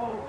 Oh.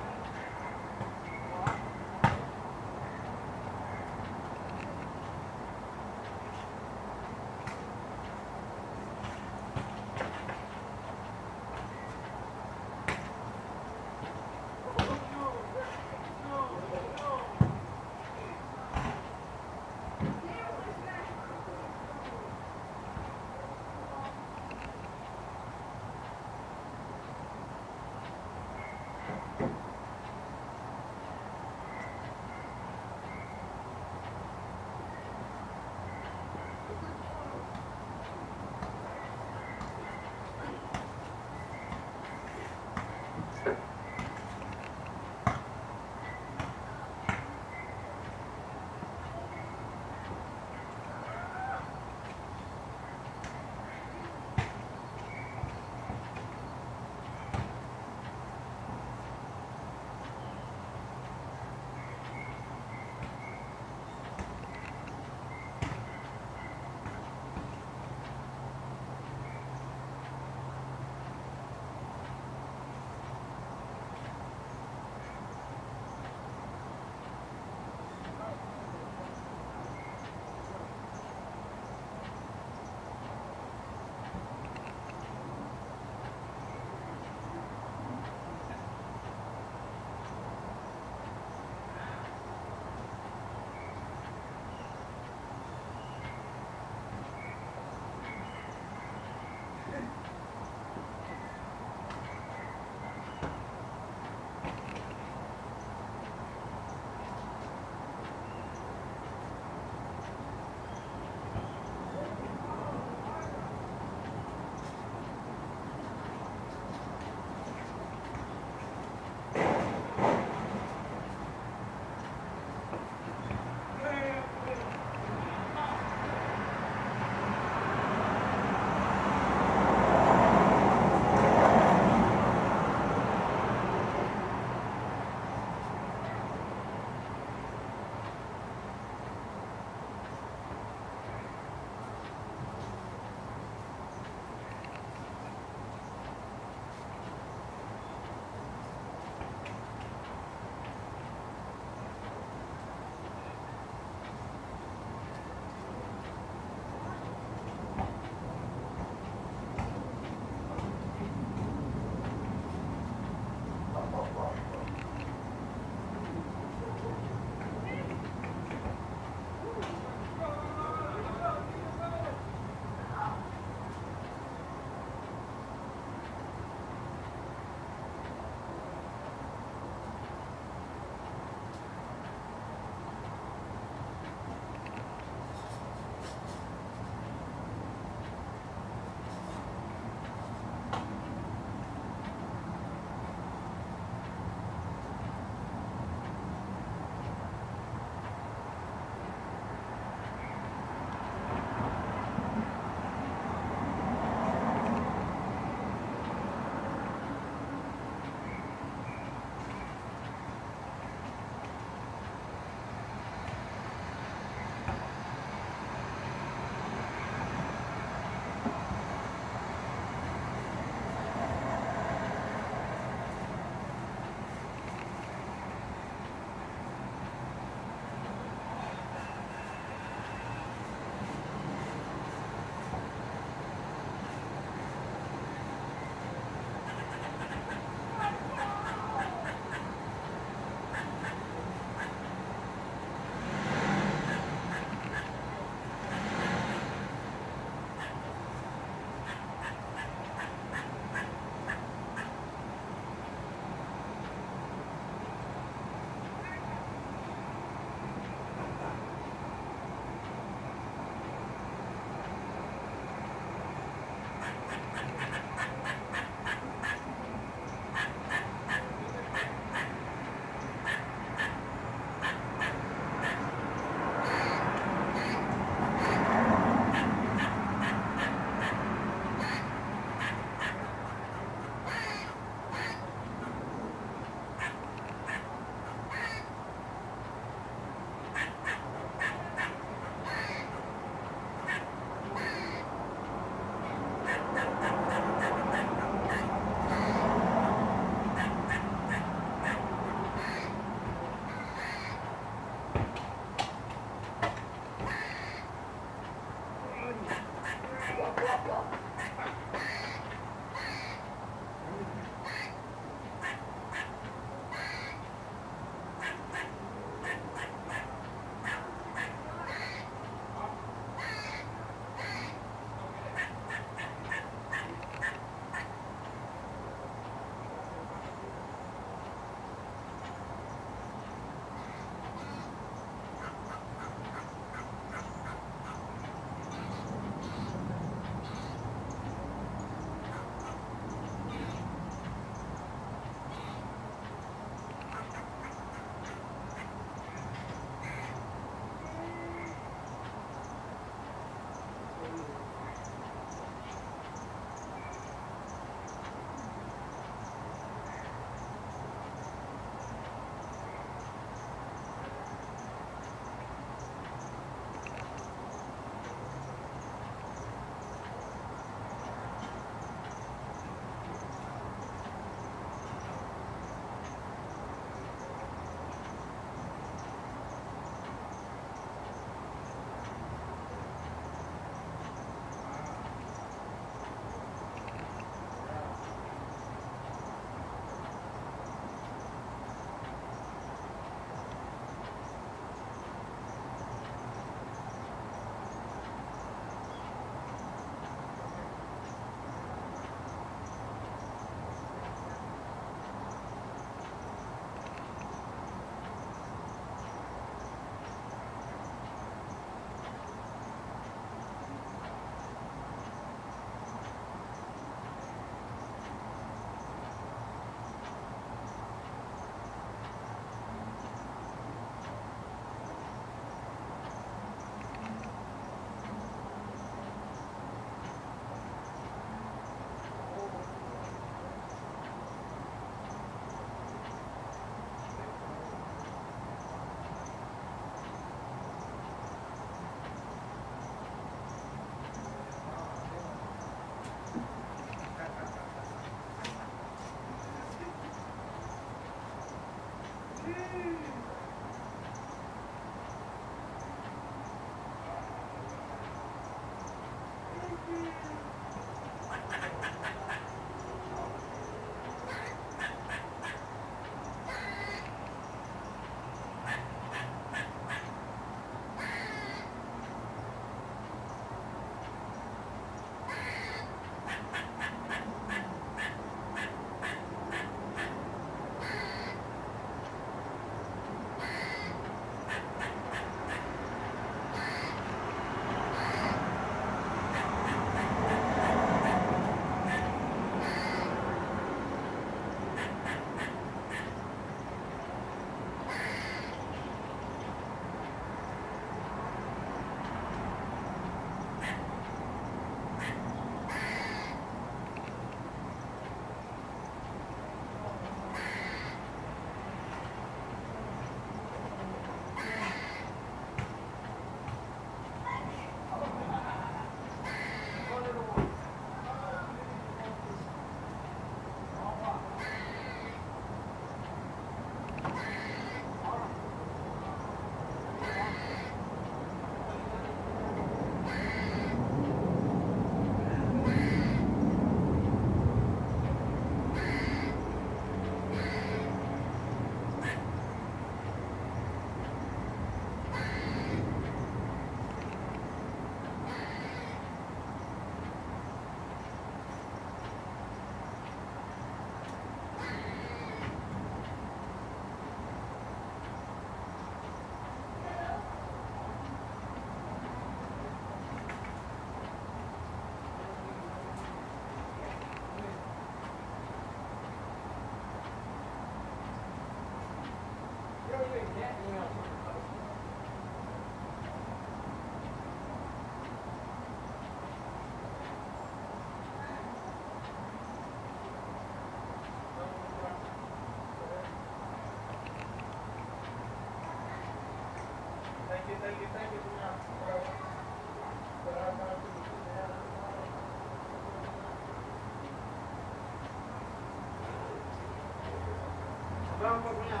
Vamos a